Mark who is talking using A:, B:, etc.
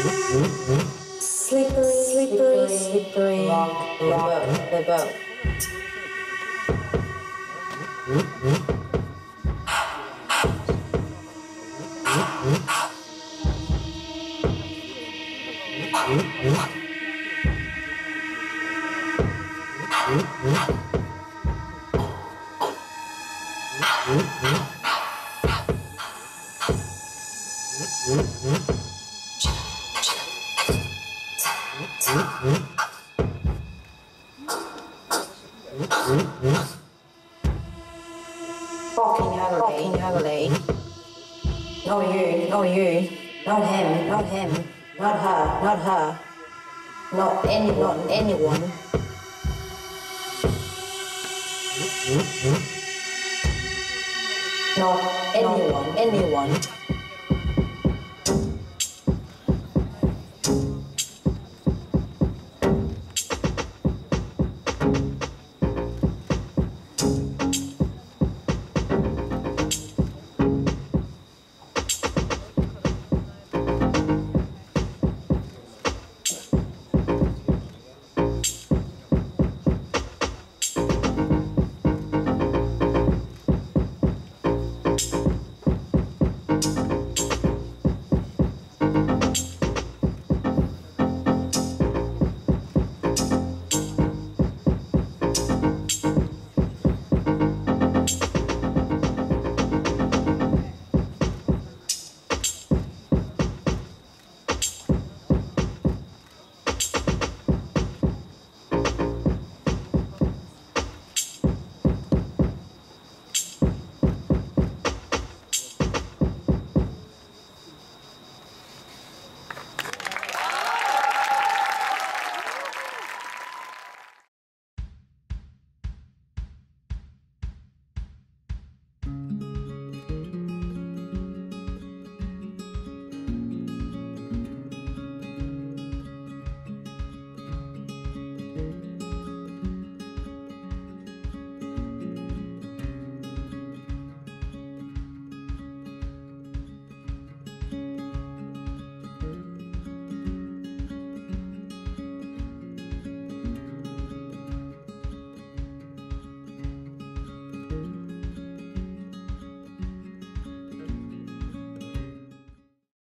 A: Slippery, slippery, slippery. Rock, rock, the boat. Fucking heavily, eh? fucking heavily. Eh? Not you, not you. Not him, not him. Not her, not her. Not any, not anyone. Not anyone, anyone.